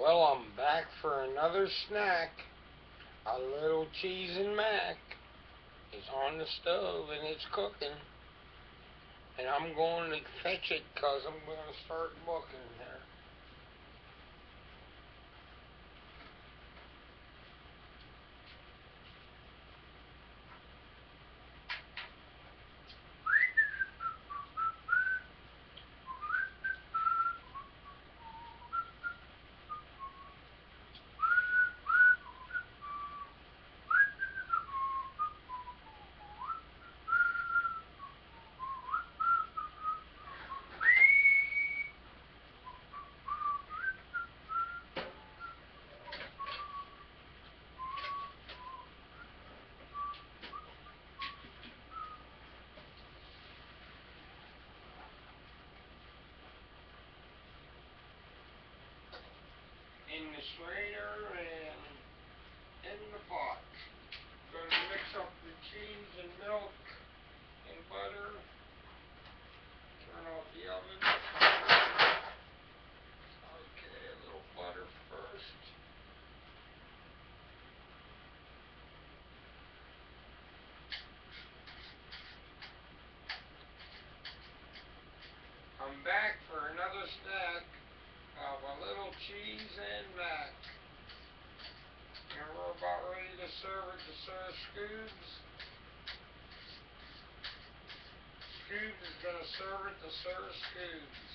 Well, I'm back for another snack. A little cheese and mac is on the stove and it's cooking. And I'm going to fetch it because I'm going to start booking here. In the strainer and in the pot. Gonna mix up the cheese and milk and butter. Turn off the oven. Okay, a little butter first. I'm back for another snack of a little cheese and mac. And we're about ready to serve it to Sir Scoobs. Scoobs is gonna serve it to Sir Scoobs.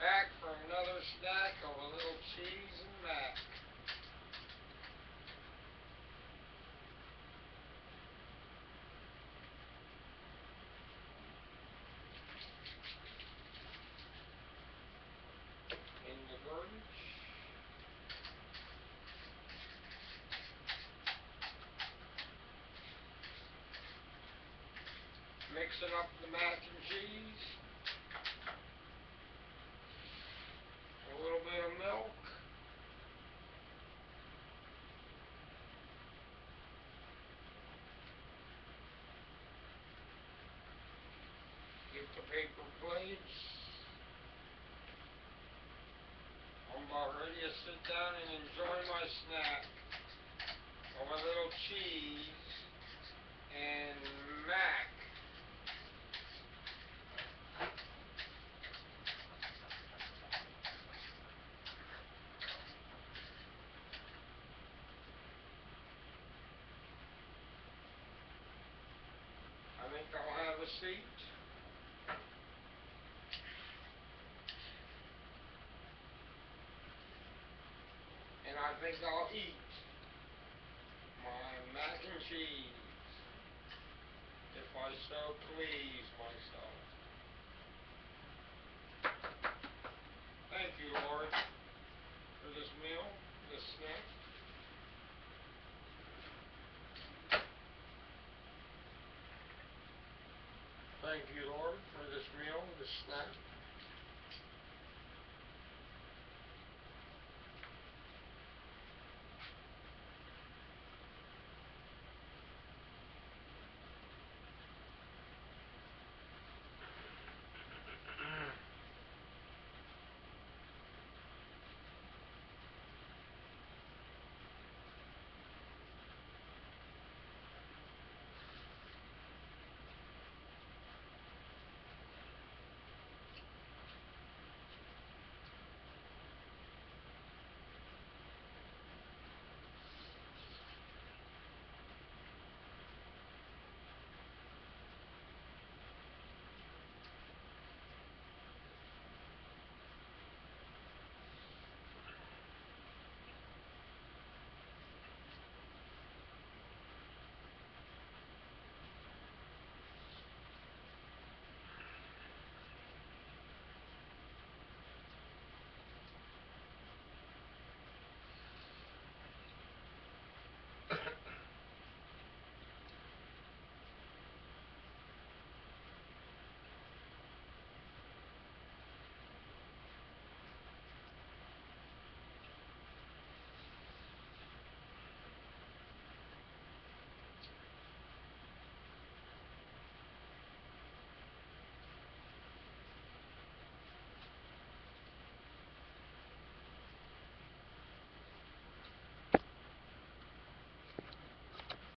Back for another snack of a little cheese and mac. In the garbage. Mixing up the mac and cheese. A little bit of milk. Get the paper plates. I'm about ready to sit down and enjoy my snack of a little cheese and mac. I think I'll have a seat. And I think I'll eat my mac and cheese if I so please myself. Thank you, Lord, for this meal, this snack. Thank you, Lord, for this meal, this snack.